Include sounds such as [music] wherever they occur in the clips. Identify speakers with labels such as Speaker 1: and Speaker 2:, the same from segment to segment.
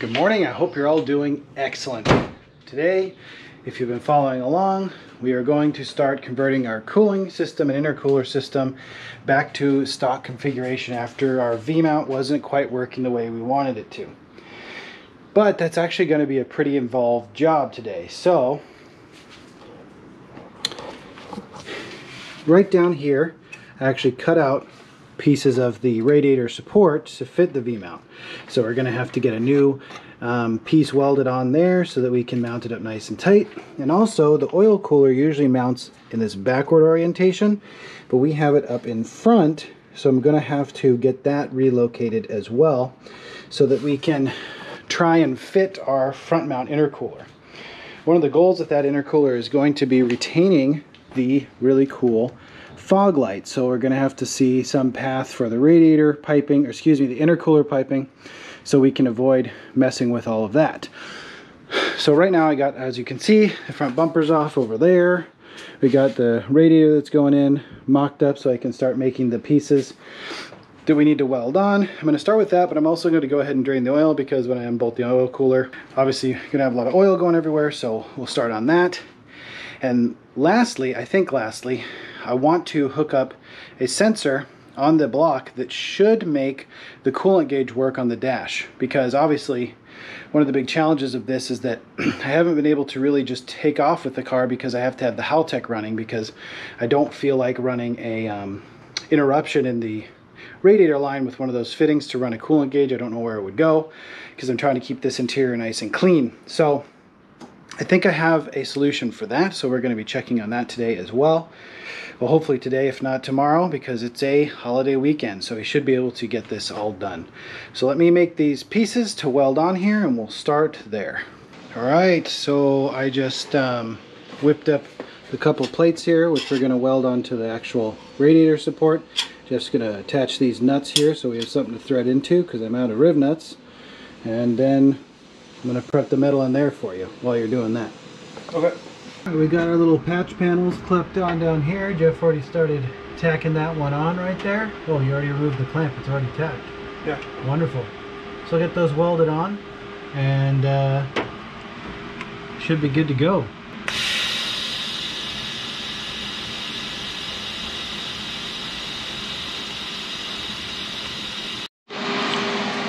Speaker 1: Good morning, I hope you're all doing excellent. Today, if you've been following along, we are going to start converting our cooling system and intercooler system back to stock configuration after our V-mount wasn't quite working the way we wanted it to. But that's actually going to be a pretty involved job today. So, right down here, I actually cut out pieces of the radiator support to fit the V-mount. So we're going to have to get a new um, piece welded on there so that we can mount it up nice and tight. And also the oil cooler usually mounts in this backward orientation, but we have it up in front. So I'm going to have to get that relocated as well so that we can try and fit our front mount intercooler. One of the goals with that intercooler is going to be retaining the really cool fog light. So we're going to have to see some path for the radiator piping, or excuse me, the intercooler piping, so we can avoid messing with all of that. So right now I got, as you can see, the front bumper's off over there. We got the radiator that's going in mocked up so I can start making the pieces that we need to weld on. I'm to start with that, but I'm also to go ahead and drain the oil because when I unbolt the oil cooler, obviously you're to have a lot of oil going everywhere, so we'll start on that. And lastly, I think lastly, I want to hook up a sensor on the block that should make the coolant gauge work on the dash because obviously one of the big challenges of this is that [clears throat] I haven't been able to really just take off with the car because I have to have the Haltech running because I don't feel like running a um, interruption in the radiator line with one of those fittings to run a coolant gauge. I don't know where it would go because I'm trying to keep this interior nice and clean. So I think I have a solution for that. So we're going to be checking on that today as well well hopefully today if not tomorrow because it's a holiday weekend so we should be able to get this all done. So let me make these pieces to weld on here and we'll start there. All right so I just um, whipped up a couple plates here which we're going to weld onto the actual radiator support. Just going to attach these nuts here so we have something to thread into because I'm out of riv nuts. And then I'm going to prep the metal in there for you while you're doing that.
Speaker 2: Okay
Speaker 1: we got our little patch panels clipped on down here. Jeff already started tacking that one on right there. Oh, you already removed the clamp. It's already tacked.
Speaker 2: Yeah.
Speaker 1: Wonderful. So get those welded on and uh, should be good to go.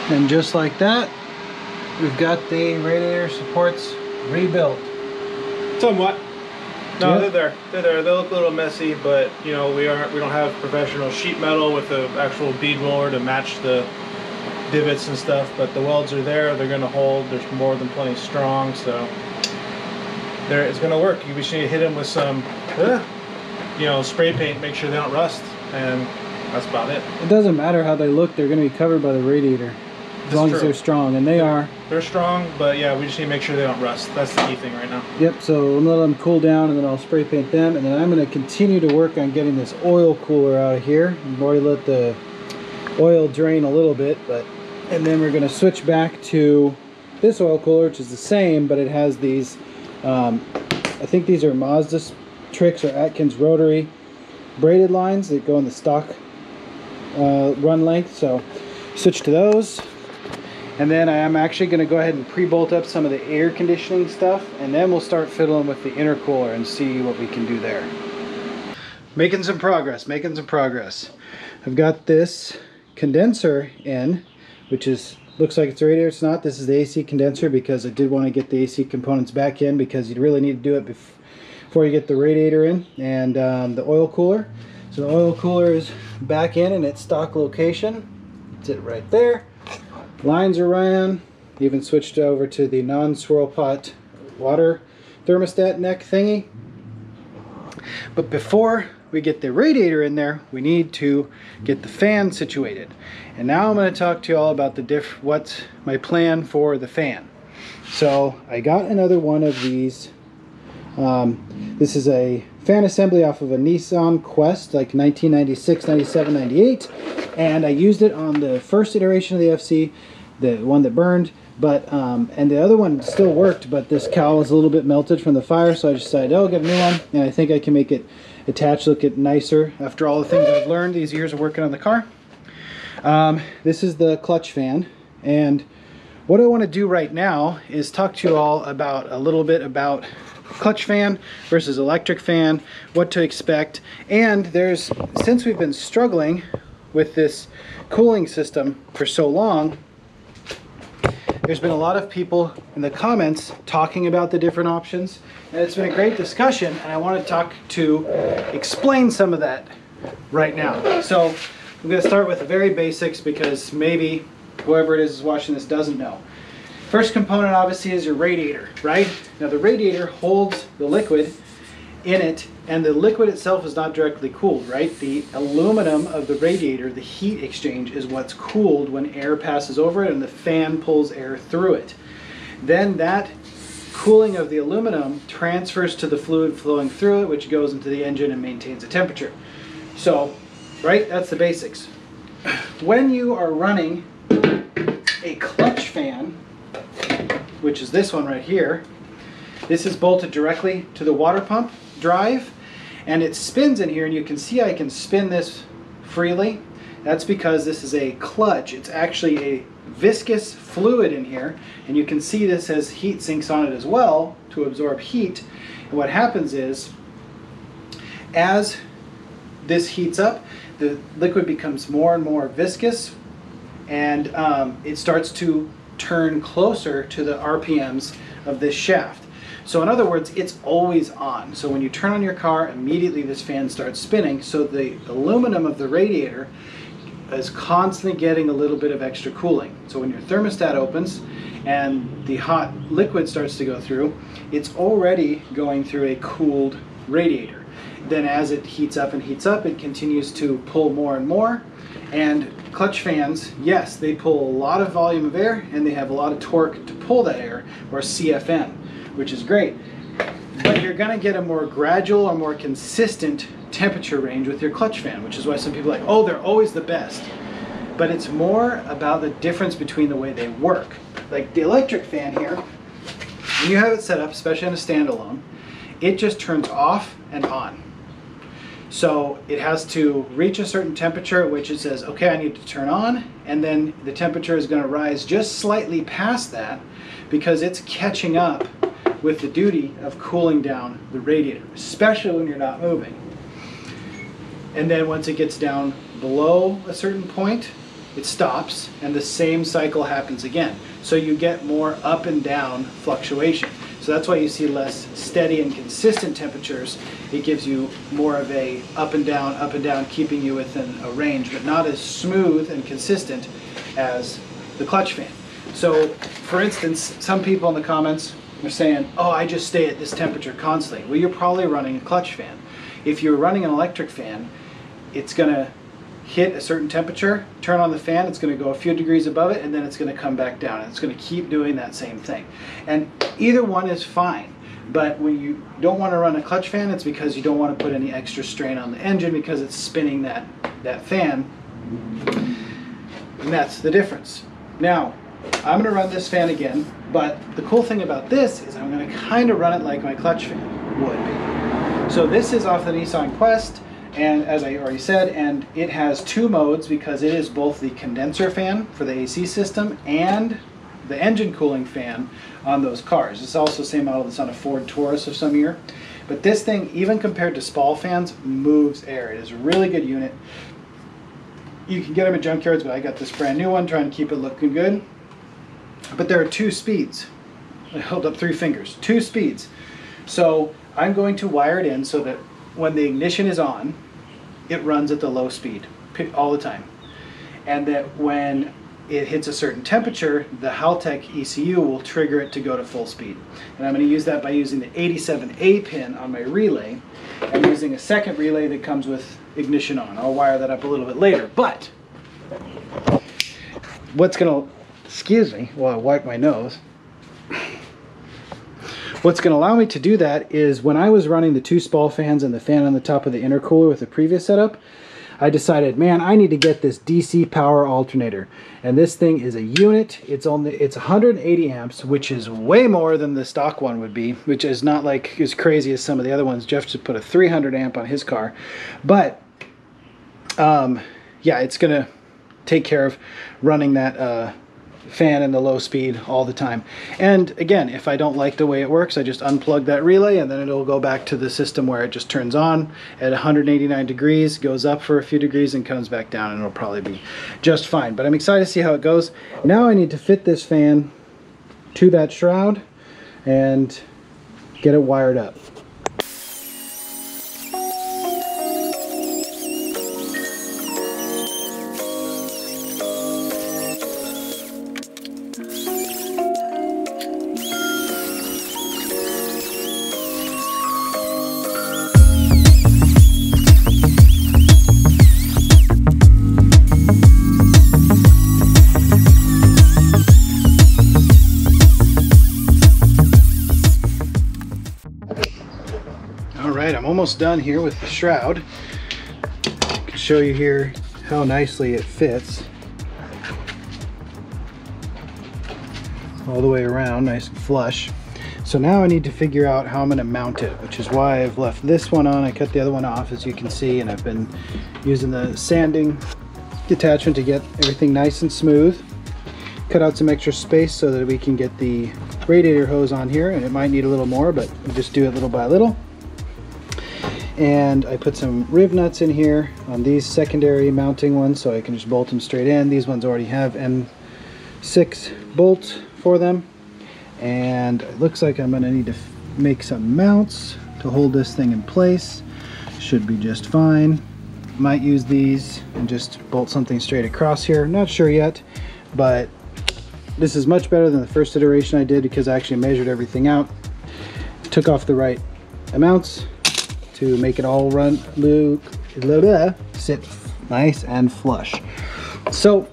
Speaker 1: And just like that, we've got the radiator supports rebuilt.
Speaker 2: Somewhat. No, yeah. they're there. They're there. They look a little messy, but you know we aren't. We don't have professional sheet metal with an actual bead roller to match the divots and stuff. But the welds are there. They're going to hold. There's more than plenty strong, so there it's going to work. You just need to hit them with some, uh, you know, spray paint. Make sure they don't rust, and that's about it.
Speaker 1: It doesn't matter how they look. They're going to be covered by the radiator as long true. as they're strong, and they
Speaker 2: they're,
Speaker 1: are.
Speaker 2: They're strong, but yeah, we just need to make sure they don't rust. That's the key thing right now.
Speaker 1: Yep, so I'm let them cool down and then I'll spray paint them, and then I'm gonna continue to work on getting this oil cooler out of here. I've already let the oil drain a little bit, but and then we're gonna switch back to this oil cooler, which is the same, but it has these, um, I think these are Mazda Tricks or Atkins rotary braided lines that go in the stock uh, run length. So switch to those and then I am actually going to go ahead and pre-bolt up some of the air conditioning stuff and then we'll start fiddling with the intercooler and see what we can do there. Making some progress, making some progress. I've got this condenser in, which is looks like it's radiator. It's not. This is the AC condenser because I did want to get the AC components back in because you really need to do it before you get the radiator in and um, the oil cooler. So the oil cooler is back in in its stock location. It's it right there lines are ran even switched over to the non-swirl pot water thermostat neck thingy. But before we get the radiator in there we need to get the fan situated. And now I'm going to talk to you all about the diff what's my plan for the fan. So I got another one of these um, this is a fan assembly off of a Nissan Quest like 1996 97 98 and I used it on the first iteration of the FC, the one that burned, but um, and the other one still worked, but this cowl is a little bit melted from the fire, so I decided, oh, get a new one, and I think I can make it attached, look it nicer after all the things I've learned these years of working on the car. Um, this is the clutch fan, and what I want to do right now is talk to you all about a little bit about clutch fan versus electric fan, what to expect. And there's, since we've been struggling with this cooling system for so long, there's been a lot of people in the comments talking about the different options. And it's been a great discussion, and I want to talk to explain some of that right now. So I'm going to start with the very basics because maybe whoever it is is watching this doesn't know. First component obviously is your radiator, right? Now the radiator holds the liquid in it and the liquid itself is not directly cooled, right? The aluminum of the radiator, the heat exchange, is what's cooled when air passes over it and the fan pulls air through it. Then that cooling of the aluminum transfers to the fluid flowing through it, which goes into the engine and maintains the temperature. So, right, that's the basics. When you are running a which is this one right here. This is bolted directly to the water pump drive and it spins in here and you can see I can spin this freely. That's because this is a clutch. It's actually a viscous fluid in here and you can see this has heat sinks on it as well to absorb heat. And what happens is as this heats up, the liquid becomes more and more viscous and um, it starts to turn closer to the RPMs of this shaft. So in other words, it's always on. So when you turn on your car, immediately this fan starts spinning. So the aluminum of the radiator is constantly getting a little bit of extra cooling. So when your thermostat opens and the hot liquid starts to go through, it's already going through a cooled radiator. Then as it heats up and heats up, it continues to pull more and more. And clutch fans, yes, they pull a lot of volume of air and they have a lot of torque to pull that air, or CFM, which is great. But you're gonna get a more gradual or more consistent temperature range with your clutch fan, which is why some people are like, oh, they're always the best. But it's more about the difference between the way they work. Like the electric fan here, when you have it set up, especially on a standalone, it just turns off and on. So it has to reach a certain temperature, which it says, okay, I need to turn on, and then the temperature is going to rise just slightly past that because it's catching up with the duty of cooling down the radiator, especially when you're not moving. And then once it gets down below a certain point, it stops and the same cycle happens again. So you get more up and down fluctuation. So that's why you see less steady and consistent temperatures. It gives you more of a up and down, up and down, keeping you within a range, but not as smooth and consistent as the clutch fan. So for instance, some people in the comments are saying, oh, I just stay at this temperature constantly. Well, you're probably running a clutch fan. If you're running an electric fan, it's gonna hit a certain temperature, turn on the fan, it's going to go a few degrees above it, and then it's going to come back down. And it's going to keep doing that same thing. And either one is fine. But when you don't want to run a clutch fan, it's because you don't want to put any extra strain on the engine because it's spinning that, that fan. And that's the difference. Now, I'm going to run this fan again, but the cool thing about this is I'm going to kind of run it like my clutch fan would be. So this is off the Nissan Quest and as I already said, and it has two modes because it is both the condenser fan for the AC system and the engine cooling fan on those cars. It's also the same model that's on a Ford Taurus of some year. But this thing, even compared to Spal fans, moves air. It is a really good unit. You can get them at junkyards, but I got this brand new one, trying to keep it looking good. But there are two speeds. I held up three fingers. Two speeds. So I'm going to wire it in so that when the ignition is on, it runs at the low speed all the time. And that when it hits a certain temperature, the Haltech ECU will trigger it to go to full speed. And I'm going to use that by using the 87A pin on my relay and using a second relay that comes with ignition on. I'll wire that up a little bit later. But what's going to, excuse me while I wipe my nose. What's going to allow me to do that is when I was running the two Spal fans and the fan on the top of the intercooler with the previous setup, I decided, man, I need to get this DC power alternator. And this thing is a unit. It's only it's 180 amps, which is way more than the stock one would be, which is not like as crazy as some of the other ones. Jeff just put a 300 amp on his car. But um, yeah, it's going to take care of running that uh, fan in the low speed all the time. And again, if I don't like the way it works, I just unplug that relay and then it'll go back to the system where it just turns on at 189 degrees, goes up for a few degrees and comes back down and it'll probably be just fine. But I'm excited to see how it goes. Now I need to fit this fan to that shroud and get it wired up. Almost done here with the shroud. I can show you here how nicely it fits. All the way around, nice and flush. So now I need to figure out how I'm going to mount it, which is why I've left this one on. I cut the other one off, as you can see, and I've been using the sanding attachment to get everything nice and smooth. Cut out some extra space so that we can get the radiator hose on here, and it might need a little more, but just do it little by little and I put some riv nuts in here on these secondary mounting ones so I can just bolt them straight in. These ones already have M6 bolts for them and it looks like I'm going to need to make some mounts to hold this thing in place. Should be just fine. Might use these and just bolt something straight across here. Not sure yet, but this is much better than the first iteration I did because I actually measured everything out. Took off the right amounts, to make it all run look sit nice and flush. So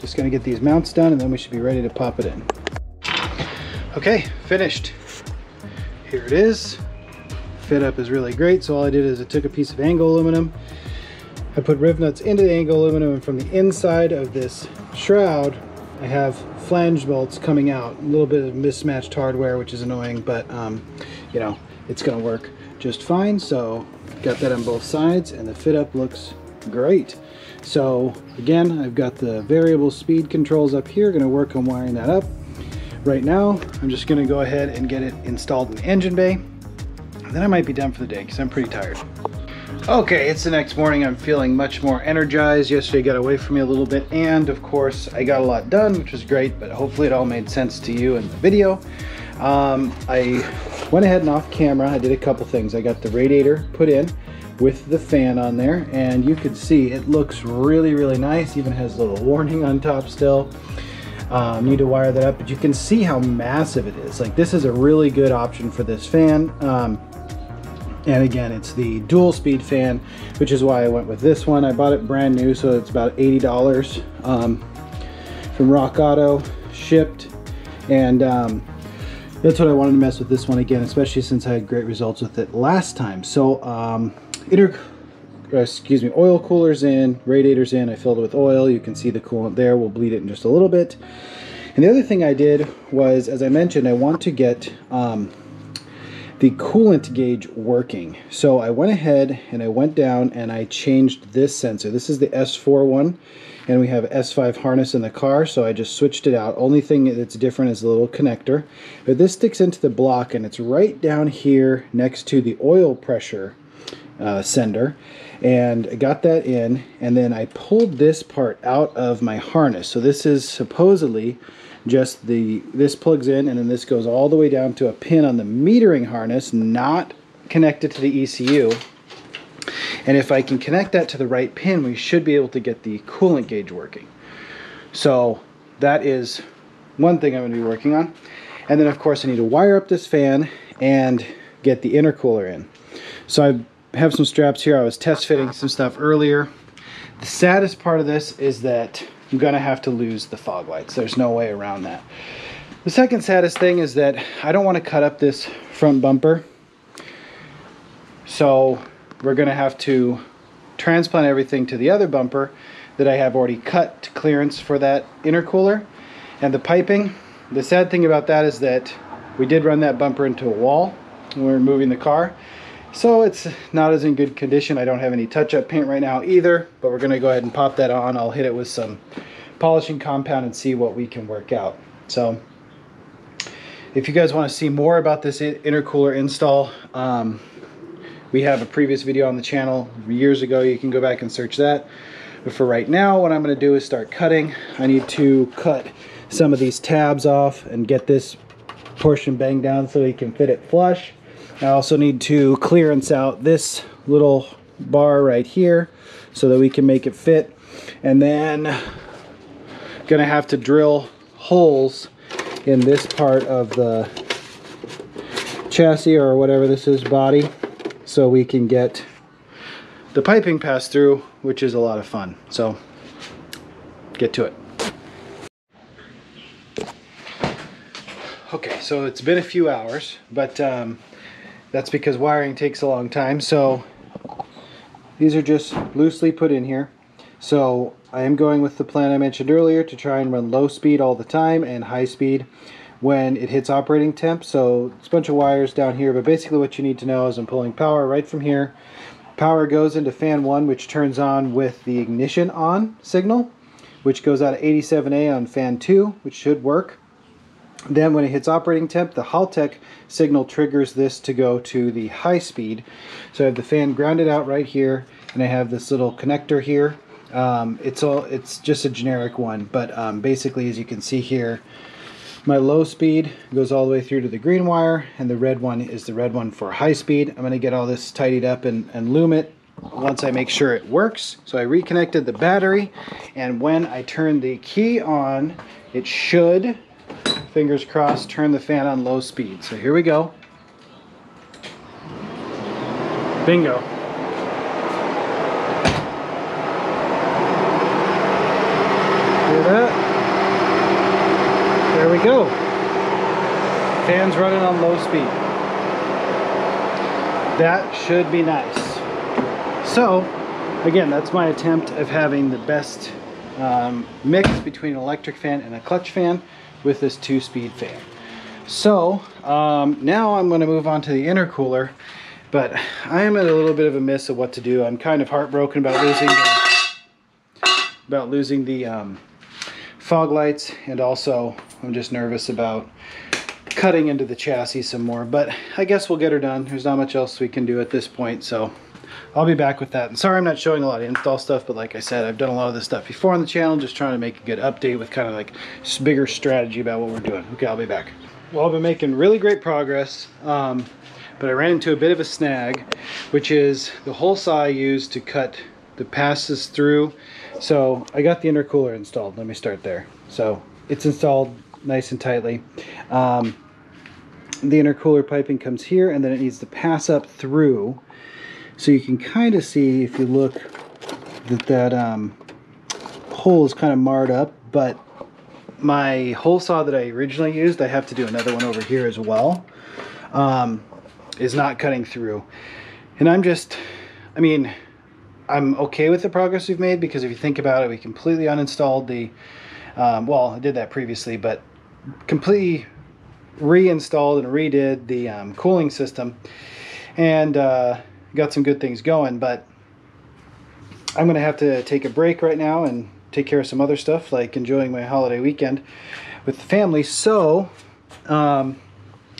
Speaker 1: just gonna get these mounts done and then we should be ready to pop it in. Okay, finished. Here it is. Fit up is really great. So all I did is I took a piece of angle aluminum. I put riv nuts into the angle aluminum and from the inside of this shroud, I have flange bolts coming out. A little bit of mismatched hardware, which is annoying, but um, you know, it's gonna work just fine. So got that on both sides and the fit up looks great. So again, I've got the variable speed controls up here, gonna work on wiring that up. Right now, I'm just gonna go ahead and get it installed in the engine bay. Then I might be done for the day because I'm pretty tired. Okay, it's the next morning. I'm feeling much more energized. Yesterday got away from me a little bit and of course I got a lot done, which was great, but hopefully it all made sense to you in the video. Um, I went ahead and off camera, I did a couple things. I got the radiator put in with the fan on there and you can see it looks really, really nice. Even has a little warning on top still. Um, need to wire that up, but you can see how massive it is. Like this is a really good option for this fan. Um, and again, it's the dual speed fan, which is why I went with this one. I bought it brand new, so it's about $80 um, from Rock Auto, shipped. And um, that's what I wanted to mess with this one again, especially since I had great results with it last time. So, um, inter, uh, excuse me, oil coolers in, radiators in. I filled it with oil. You can see the coolant there. We'll bleed it in just a little bit. And the other thing I did was, as I mentioned, I want to get um, the coolant gauge working. So I went ahead and I went down and I changed this sensor. This is the S4 one and we have S5 harness in the car so I just switched it out. Only thing that's different is the little connector. But this sticks into the block and it's right down here next to the oil pressure uh, sender. And I got that in and then I pulled this part out of my harness. So this is supposedly just the this plugs in and then this goes all the way down to a pin on the metering harness not connected to the ECU and if I can connect that to the right pin, we should be able to get the coolant gauge working. So that is one thing I'm going to be working on. And then of course I need to wire up this fan and get the intercooler in. So I have some straps here. I was test fitting some stuff earlier. The saddest part of this is that I'm going to have to lose the fog lights. There's no way around that. The second saddest thing is that I don't want to cut up this front bumper. So we're going to have to transplant everything to the other bumper that I have already cut to clearance for that intercooler. And the piping, the sad thing about that is that we did run that bumper into a wall when we were moving the car. So it's not as in good condition. I don't have any touch-up paint right now either, but we're gonna go ahead and pop that on. I'll hit it with some polishing compound and see what we can work out. So if you guys want to see more about this intercooler install, um, we have a previous video on the channel years ago. You can go back and search that. But for right now, what I'm going to do is start cutting. I need to cut some of these tabs off and get this portion banged down so we can fit it flush. I also need to clearance out this little bar right here so that we can make it fit. And then gonna have to drill holes in this part of the chassis or whatever this is body so we can get the piping passed through which is a lot of fun. So get to it. Okay so it's been a few hours but um, that's because wiring takes a long time. So these are just loosely put in here. So I am going with the plan I mentioned earlier to try and run low speed all the time and high speed when it hits operating temp. So it's a bunch of wires down here, but basically what you need to know is I'm pulling power right from here. Power goes into fan 1, which turns on with the ignition on signal, which goes out of 87A on fan 2, which should work. Then when it hits operating temp, the Haltech signal triggers this to go to the high speed. So I have the fan grounded out right here, and I have this little connector here um, it's all it's just a generic one, but um, basically, as you can see here, my low speed goes all the way through to the green wire, and the red one is the red one for high speed. I'm going to get all this tidied up and, and loom it once I make sure it works. So I reconnected the battery, and when I turn the key on, it should, fingers crossed, turn the fan on low speed. So here we go. Bingo. that. There we go. Fans running on low speed. That should be nice. So, again, that's my attempt of having the best um, mix between an electric fan and a clutch fan with this two-speed fan. So, um, now I'm going to move on to the intercooler, but I am at a little bit of a miss of what to do. I'm kind of heartbroken about losing the, about losing the um, fog lights and also I'm just nervous about cutting into the chassis some more but I guess we'll get her done. There's not much else we can do at this point so I'll be back with that. And sorry I'm not showing a lot of install stuff but like I said I've done a lot of this stuff before on the channel just trying to make a good update with kind of like bigger strategy about what we're doing. Okay I'll be back. Well I've been making really great progress um, but I ran into a bit of a snag which is the hole saw I used to cut the passes through. So I got the intercooler installed. Let me start there. So it's installed nice and tightly. Um, the intercooler piping comes here and then it needs to pass up through. So you can kind of see if you look that that um, hole is kind of marred up, but my hole saw that I originally used, I have to do another one over here as well, um, is not cutting through. And I'm just, I mean, I'm okay with the progress we've made because if you think about it, we completely uninstalled the, um, well, I did that previously, but completely reinstalled and redid the um, cooling system and uh, got some good things going. But I'm going to have to take a break right now and take care of some other stuff like enjoying my holiday weekend with the family. So, um,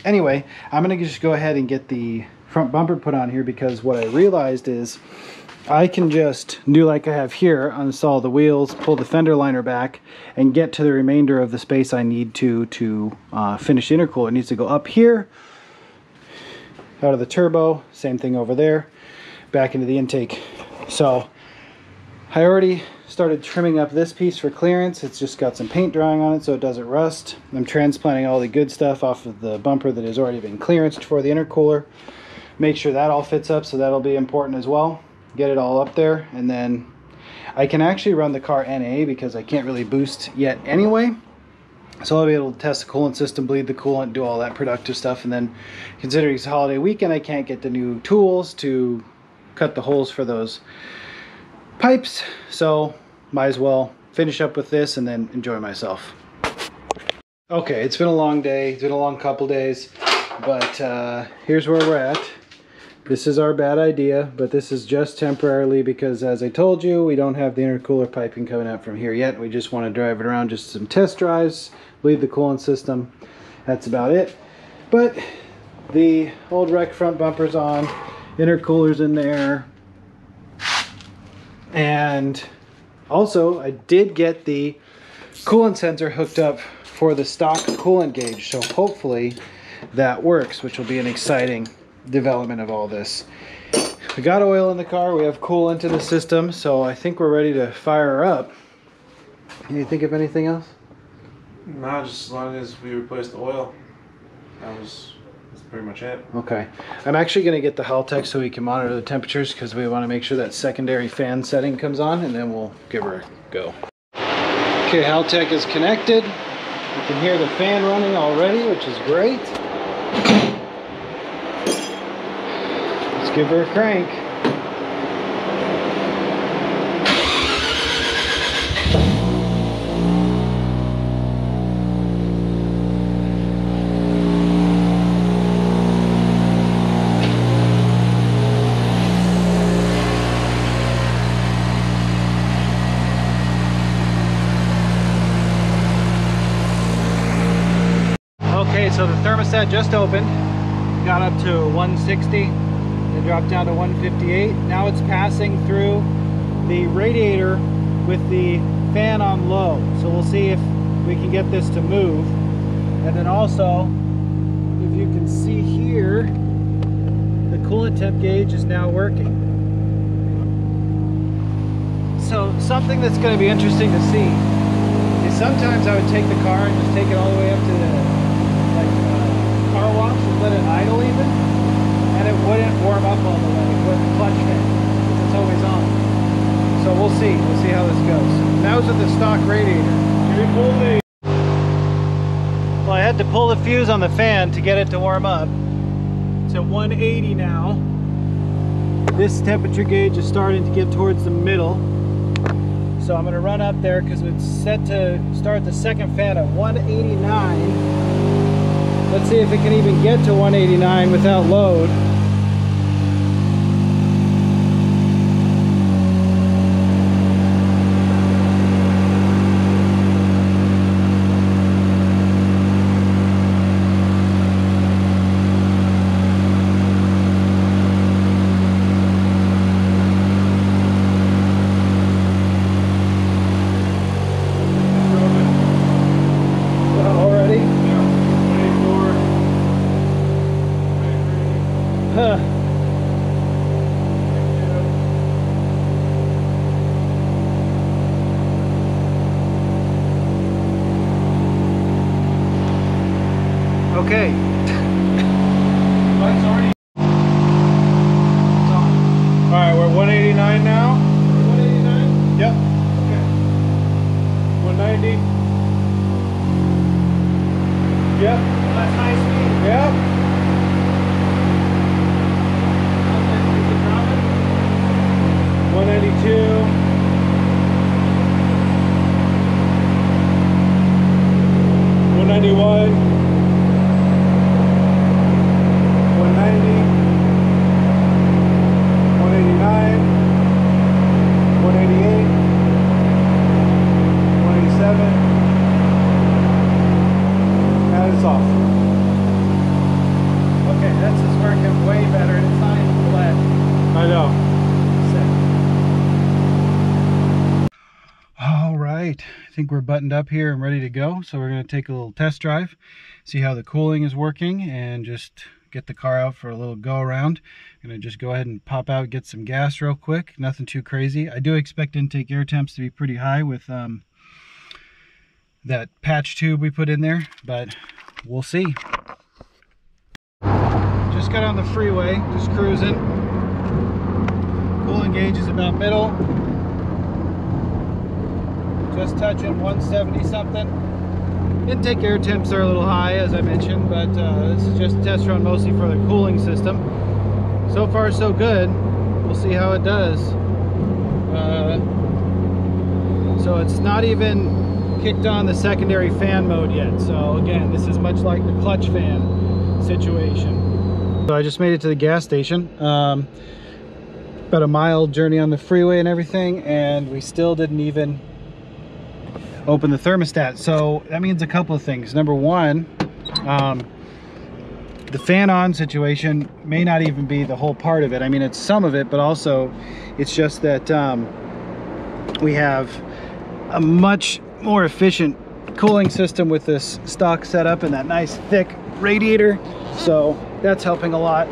Speaker 1: anyway, I'm going to just go ahead and get the front bumper put on here because what I realized is I can just do like I have here, uninstall the wheels, pull the fender liner back, and get to the remainder of the space I need to to uh, finish the intercooler. It needs to go up here, out of the turbo, same thing over there, back into the intake. So I already started trimming up this piece for clearance. It's just got some paint drying on it so it doesn't rust. I'm transplanting all the good stuff off of the bumper that has already been clearanced for the intercooler. Make sure that all fits up so that'll be important as well get it all up there and then I can actually run the car NA because I can't really boost yet anyway so I'll be able to test the coolant system, bleed the coolant, do all that productive stuff and then considering it's holiday weekend I can't get the new tools to cut the holes for those pipes so might as well finish up with this and then enjoy myself. Okay, it's been a long day, it's been a long couple days, but uh, here's where we're at. This is our bad idea, but this is just temporarily because as I told you, we don't have the intercooler piping coming out from here yet. We just want to drive it around just some test drives, leave the coolant system. That's about it. But the old wreck front bumper's on, intercooler's in there. And also I did get the coolant sensor hooked up for the stock coolant gauge. So hopefully that works, which will be an exciting development of all this. We got oil in the car, we have coolant in the system, so I think we're ready to fire her up. Can you think of anything else?
Speaker 2: No, just as long as we replace the oil. That was that's pretty much it.
Speaker 1: Okay. I'm actually going to get the Haltech so we can monitor the temperatures because we want to make sure that secondary fan setting comes on and then we'll give her a go. Okay, Haltech is connected. You can hear the fan running already, which is great. Let's give her a crank. Okay, so the thermostat just opened. Got up to 160. It dropped down to 158. Now it's passing through the radiator with the fan on low. So we'll see if we can get this to move. And then also, if you can see here, the coolant temp gauge is now working. So something that's going to be interesting to see is sometimes I would take the car and just take it all the way up to the like uh, car wash and let it idle even, and it wouldn't warm up all the way with the clutch because it's always on. So we'll see. We'll see how this goes. That was with the stock radiator. Well, I had to pull the fuse on the fan to get it to warm up. It's at 180 now. This temperature gauge is starting to get towards the middle. So I'm gonna run up there because it's set to start the second fan at 189. Let's see if it can even get to 189 without load. Right, I think we're buttoned up here and ready to go. So we're going to take a little test drive, see how the cooling is working, and just get the car out for a little go around. I'm going to just go ahead and pop out, get some gas real quick. Nothing too crazy. I do expect intake air temps to be pretty high with um, that patch tube we put in there, but we'll see. Just got on the freeway, just cruising. Cooling gauge is about middle. Just touching 170 something. Intake air temps are a little high, as I mentioned, but uh, this is just a test run mostly for the cooling system. So far, so good. We'll see how it does. Uh, so it's not even kicked on the secondary fan mode yet. So again, this is much like the clutch fan situation. So I just made it to the gas station. Um, about a mile journey on the freeway and everything, and we still didn't even open the thermostat. So that means a couple of things. Number one, um, the fan on situation may not even be the whole part of it. I mean, it's some of it, but also it's just that um, we have a much more efficient cooling system with this stock setup and that nice thick radiator. So that's helping a lot.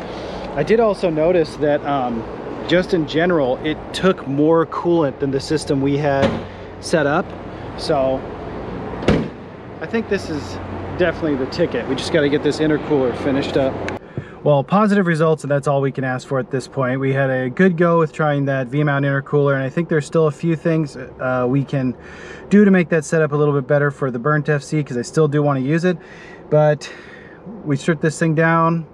Speaker 1: I did also notice that um, just in general, it took more coolant than the system we had set up. So I think this is definitely the ticket. We just got to get this intercooler finished up. Well, positive results, and that's all we can ask for at this point. We had a good go with trying that V-mount intercooler, and I think there's still a few things uh, we can do to make that setup a little bit better for the burnt FC, because I still do want to use it. But we stripped this thing down,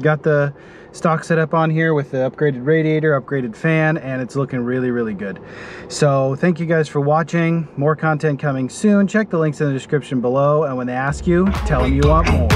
Speaker 1: got the stock setup on here with the upgraded radiator, upgraded fan, and it's looking really, really good. So thank you guys for watching. More content coming soon. Check the links in the description below. And when they ask you, tell them you want more.